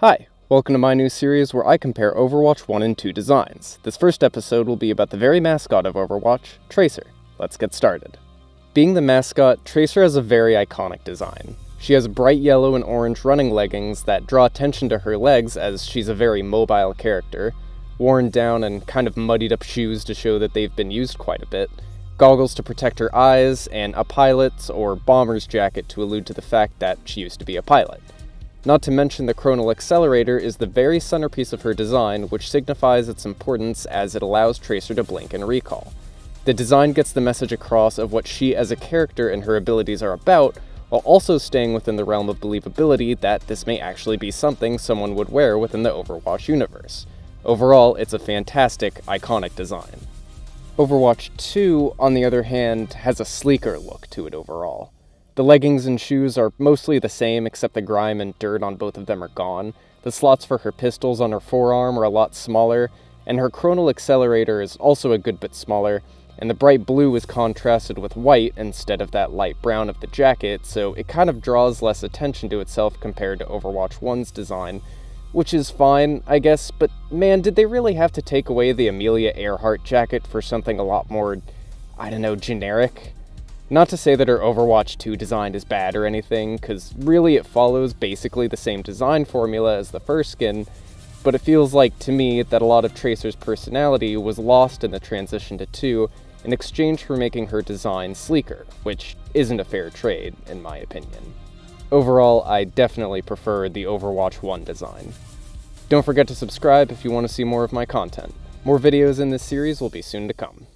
Hi, welcome to my new series where I compare Overwatch 1 and 2 designs. This first episode will be about the very mascot of Overwatch, Tracer. Let's get started. Being the mascot, Tracer has a very iconic design. She has bright yellow and orange running leggings that draw attention to her legs as she's a very mobile character, worn down and kind of muddied up shoes to show that they've been used quite a bit, goggles to protect her eyes, and a pilot's or bomber's jacket to allude to the fact that she used to be a pilot. Not to mention the chronal accelerator is the very centerpiece of her design, which signifies its importance as it allows Tracer to blink and recall. The design gets the message across of what she as a character and her abilities are about, while also staying within the realm of believability that this may actually be something someone would wear within the Overwatch universe. Overall, it's a fantastic, iconic design. Overwatch 2, on the other hand, has a sleeker look to it overall. The leggings and shoes are mostly the same, except the grime and dirt on both of them are gone. The slots for her pistols on her forearm are a lot smaller, and her chronal accelerator is also a good bit smaller, and the bright blue is contrasted with white instead of that light brown of the jacket, so it kind of draws less attention to itself compared to Overwatch 1's design, which is fine, I guess, but man, did they really have to take away the Amelia Earhart jacket for something a lot more, I don't know, generic? Not to say that her Overwatch 2 design is bad or anything, because really it follows basically the same design formula as the first skin, but it feels like to me that a lot of Tracer's personality was lost in the transition to 2 in exchange for making her design sleeker, which isn't a fair trade, in my opinion. Overall, I definitely prefer the Overwatch 1 design. Don't forget to subscribe if you want to see more of my content. More videos in this series will be soon to come.